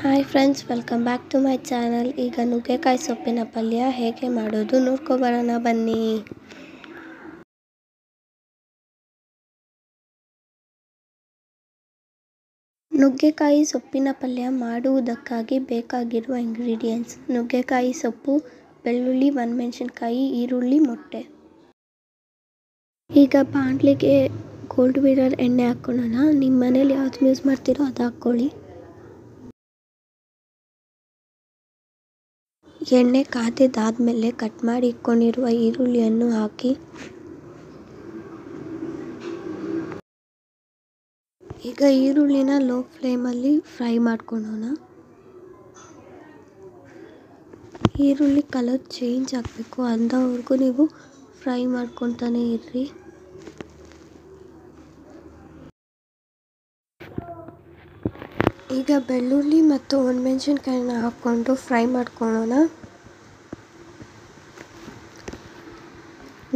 Hi friends welcome back to my channel ಈಗ ನುಗ್ಗೆಕಾಯಿ ಸೊಪ್ಪಿನ ಪಲ್ಯ ಹೇಗೆ ಮಾಡೋದು ನೋಡ್ಕೊಬರೋಣ ಬನ್ನಿ. ನುಗ್ಗೆಕಾಯಿ ಸೊಪ್ಪಿನ ಪಲ್ಯ ಮಾಡುವುದಕ್ಕಾಗಿ ಬೇಕಾಗಿರುವ ಇಂಗ್ರೀಡಿಯೆಂಟ್ಸ್ ನುಗ್ಗೆಕಾಯಿ ಸೊಪ್ಪು, ಬೆಳ್ಳುಳ್ಳಿ, ಒಣಮೆಣಸಿನ್ಕಾಯಿ, ಈರುಳ್ಳಿ, ಮೊಟ್ಟೆ. ಈಗ ಬಾಣಲಿಗೆ ಗೋಲ್ಡ್ ವಿಡರ್ ಎಣ್ಣೆ ಹಾಕ್ಕೊಳ್ಳೋಣ. ನಿಮ್ಮ ಮನೇಲಿ ಯಾವ್ದು ಯೂಸ್ ಮಾಡ್ತೀರೋ ಅದು ಹಾಕ್ಕೊಳ್ಳಿ. ಎಣ್ಣೆ ಕಾದಿದ್ದಾದ್ಮೇಲೆ ಕಟ್ ಮಾಡಿ ಇಟ್ಕೊಂಡಿರುವ ಈರುಳ್ಳಿಯನ್ನು ಹಾಕಿ. ಈಗ ಈರುಳ್ಳಿನ ಲೋ ಫ್ಲೇಮಲ್ಲಿ ಫ್ರೈ ಮಾಡ್ಕೊಳ್ಳೋಣ. ಈರುಳ್ಳಿ ಕಲರ್ ಚೇಂಜ್ ಆಗಬೇಕು. ಅಂದವರೆಗೂ ನೀವು ಫ್ರೈ ಮಾಡ್ಕೊತಾನೆ ಇರ್ರಿ. ಈಗ ಬೆಳ್ಳುಳ್ಳಿ ಮತ್ತು ಒಣಮೆಣಸಿನ್ಕಾಯಿನ ಹಾಕ್ಕೊಂಡು ಫ್ರೈ ಮಾಡ್ಕೊಳ್ಳೋಣ.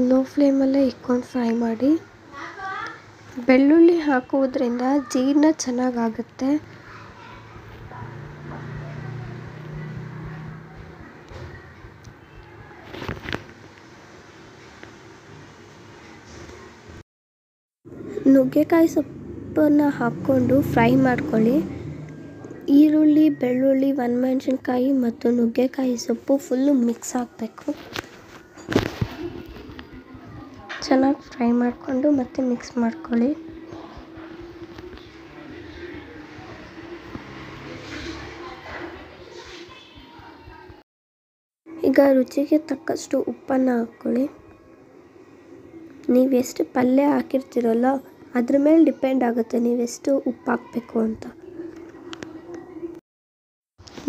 ಲೋ ಫ್ಲೇಮಲ್ಲೇ ಇಟ್ಕೊಂಡು ಫ್ರೈ ಮಾಡಿ. ಬೆಳ್ಳುಳ್ಳಿ ಹಾಕುವುದರಿಂದ ಜೀರ್ಣ ಚೆನ್ನಾಗಾಗುತ್ತೆ. ನುಗ್ಗೆಕಾಯಿ ಸೊಪ್ಪನ್ನು ಹಾಕ್ಕೊಂಡು ಫ್ರೈ ಮಾಡ್ಕೊಳ್ಳಿ. ಈರುಳ್ಳಿ, ಬೆಳ್ಳುಳ್ಳಿ, ಒಣಮೆಣ್ಸಿನ್ಕಾಯಿ ಮತ್ತು ನುಗ್ಗೆಕಾಯಿ ಸೊಪ್ಪು ಫುಲ್ಲು ಮಿಕ್ಸ್ ಆಗಬೇಕು ಚೆನ್ನಾಗಿ ಫ್ರೈ ಮಾಡಿಕೊಂಡು ಮತ್ತೆ ಮಿಕ್ಸ್ ಮಾಡ್ಕೊಳ್ಳಿ. ಈಗ ರುಚಿಗೆ ತಕ್ಕಷ್ಟು ಉಪ್ಪನ್ನು ಹಾಕ್ಕೊಳ್ಳಿ. ನೀವು ಎಷ್ಟು ಪಲ್ಯ ಹಾಕಿರ್ತೀರಲ್ಲ, ಅದ್ರ ಮೇಲೆ ಡಿಪೆಂಡ್ ಆಗುತ್ತೆ ನೀವೆಷ್ಟು ಉಪ್ಪು ಹಾಕಬೇಕು ಅಂತ.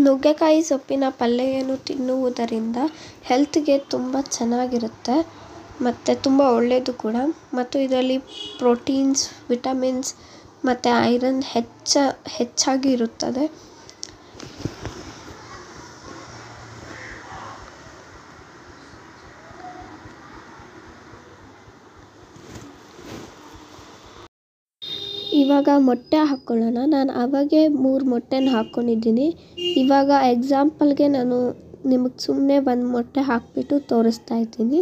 ನುಗ್ಗೆಕಾಯಿ ಸೊಪ್ಪಿನ ಪಲ್ಯವನ್ನು ತಿನ್ನುವುದರಿಂದ ಹೆಲ್ತ್ಗೆ ತುಂಬ ಚೆನ್ನಾಗಿರುತ್ತೆ ಮತ್ತು ತುಂಬ ಒಳ್ಳೆಯದು ಕೂಡ. ಮತ್ತು ಇದರಲ್ಲಿ ಪ್ರೋಟೀನ್ಸ್, ವಿಟಮಿನ್ಸ್ ಮತ್ತು ಐರನ್ ಹೆಚ್ಚ, ಹೆಚ್ಚಾಗಿ ಇರುತ್ತದೆ. ಇವಾಗ ಮೊಟ್ಟೆ ಹಾಕ್ಕೊಳ್ಳೋಣ ನಾನು ಆವಾಗೇ ಮೂರು ಮೊಟ್ಟೆನ ಹಾಕ್ಕೊಂಡಿದ್ದೀನಿ ಇವಾಗ ಎಕ್ಸಾಂಪಲ್ಗೆ ನಾನು ನಿಮಗೆ ಸುಮ್ಮನೆ ಒಂದು ಮೊಟ್ಟೆ ಹಾಕಿಬಿಟ್ಟು ತೋರಿಸ್ತಾ ಇದ್ದೀನಿ.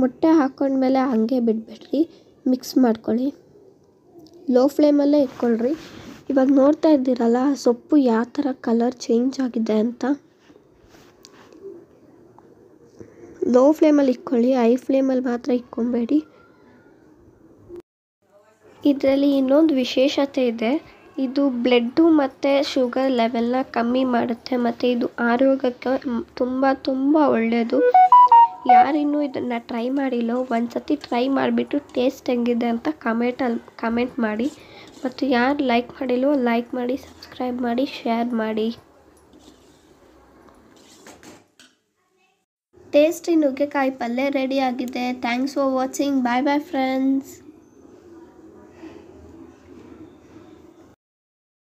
ಮೊಟ್ಟೆ ಹಾಕ್ಕೊಂಡ್ಮೇಲೆ ಹಾಗೆ ಬಿಡಬೇಡ್ರಿ. ಮಿಕ್ಸ್ ಮಾಡ್ಕೊಳ್ಳಿ. ಲೋ ಫ್ಲೇಮಲ್ಲೇ ಇಟ್ಕೊಳ್ರಿ. ಇವಾಗ ನೋಡ್ತಾ ಇದ್ದೀರಲ್ಲ, ಸೊಪ್ಪು ಯಾವ ಥರ ಕಲರ್ ಚೇಂಜ್ ಆಗಿದೆ ಅಂತ. ಲೋ ಫ್ಲೇಮಲ್ಲಿ ಇಟ್ಕೊಳ್ಳಿ. ಐ ಫ್ಲೇಮಲ್ಲಿ ಮಾತ್ರ ಇಟ್ಕೊಬೇಡಿ. ಇದರಲ್ಲಿ ಇನ್ನೊಂದು ವಿಶೇಷತೆ ಇದೆ. ಇದು ಬ್ಲಡ್ಡು ಮತ್ತು ಶುಗರ್ ಲೆವೆಲ್ನ ಕಮ್ಮಿ ಮಾಡುತ್ತೆ ಮತ್ತು ಇದು ಆರೋಗ್ಯಕ್ಕೆ ತುಂಬ ತುಂಬ ಒಳ್ಳೆಯದು ಯಾರಿನ್ನೂ ಇದನ್ನು ಟ್ರೈ ಮಾಡಿಲ್ಲೋ ಒಂದು ಸತಿ ಟ್ರೈ ಮಾಡಿಬಿಟ್ಟು ಟೇಸ್ಟ್ ಹೆಂಗಿದೆ ಅಂತ ಕಮೆಂಟಲ್ಲಿ ಕಮೆಂಟ್ ಮಾಡಿ. ಮತ್ತು ಯಾರು ಲೈಕ್ ಮಾಡಿಲ್ವೋ ಲೈಕ್ ಮಾಡಿ ಸಬ್ಸ್ಕ್ರೈಬ್ ಮಾಡಿ ಶೇರ್ ಮಾಡಿ. ಟೇಸ್ಟಿ ನುಗ್ಗೆಕಾಯಿ ಪಲ್ಯ ರೆಡಿ ಆಗಿದೆ. Thanks for watching bye bye friends